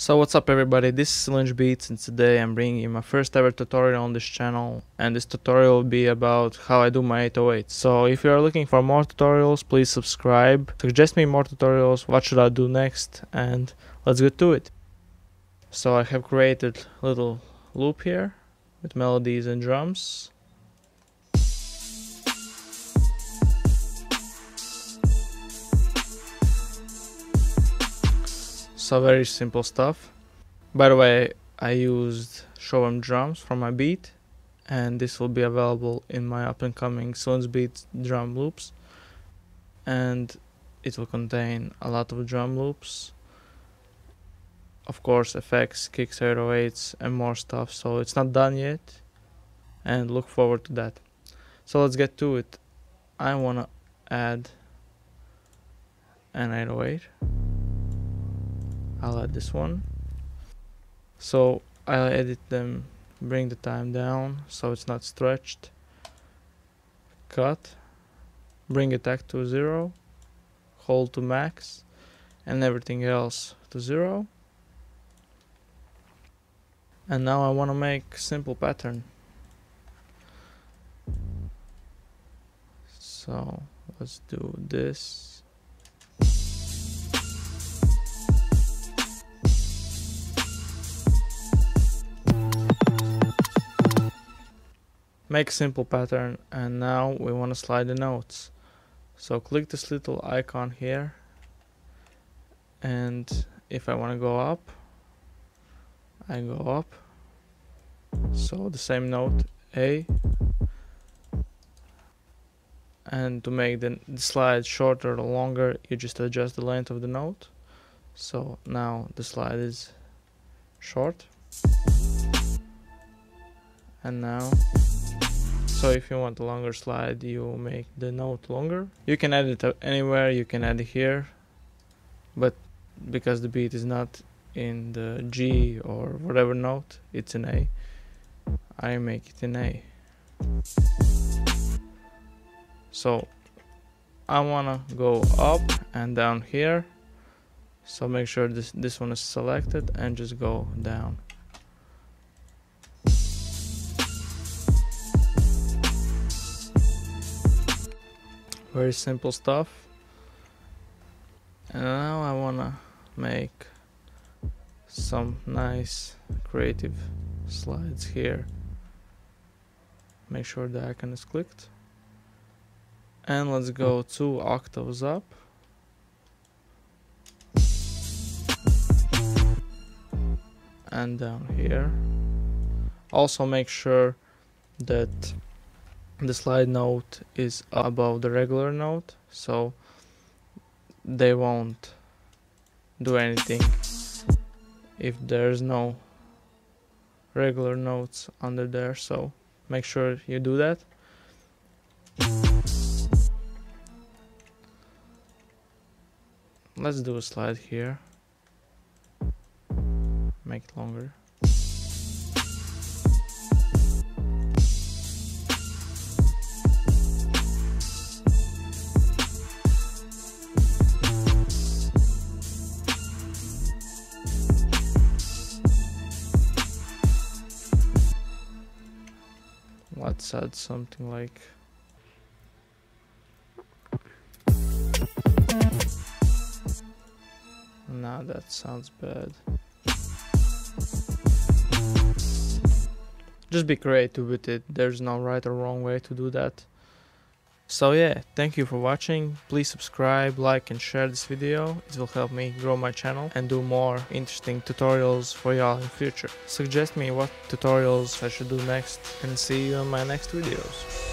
So what's up everybody, this is Silins Beats and today I'm bringing you my first ever tutorial on this channel and this tutorial will be about how I do my 808. So if you are looking for more tutorials, please subscribe, suggest me more tutorials, what should I do next and let's get to it. So I have created little loop here with melodies and drums. So very simple stuff. By the way, I used Showem drums for my beat and this will be available in my up and coming Silins Beats drum loops and it will contain a lot of drum loops of course effects, kicks, 808s and more stuff so it's not done yet and look forward to that. So let's get to it. I wanna add an 808 I'll add this one. So I'll edit them bring the time down so it's not stretched. Cut. Bring attack to zero. Hold to max and everything else to zero. And now I want to make simple pattern. So let's do this make simple pattern and now we want to slide the notes. So click this little icon here and if I want to go up I go up. So the same note A. And to make the, the slide shorter or longer you just adjust the length of the note. So now the slide is short. And now so if you want a longer slide you make the note longer. You can add it anywhere you can add it here but because the beat is not in the G or whatever note it's an A. I make it an A. So I wanna go up and down here. So make sure this this one is selected and just go down very simple stuff. And now I wanna make some nice creative slides here. Make sure the icon is clicked. And let's go two octaves up. And down here. Also make sure that the slide note is above the regular note so they won't do anything if there's no regular notes under there so make sure you do that. Let's do a slide here. Make it longer let's add something like Nah, that sounds bad. Just be creative with it. There's no right or wrong way to do that. So yeah, thank you for watching. Please subscribe, like and share this video. It will help me grow my channel and do more interesting tutorials for y'all in future. Suggest me what tutorials I should do next and see you in my next videos.